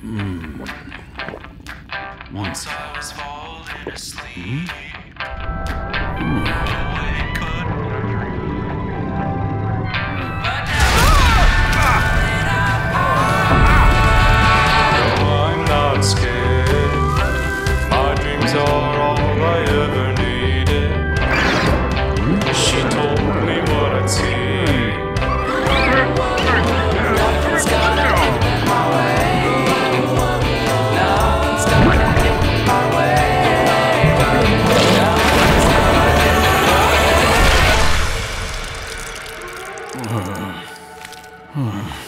Hmm. One sec. I Mm.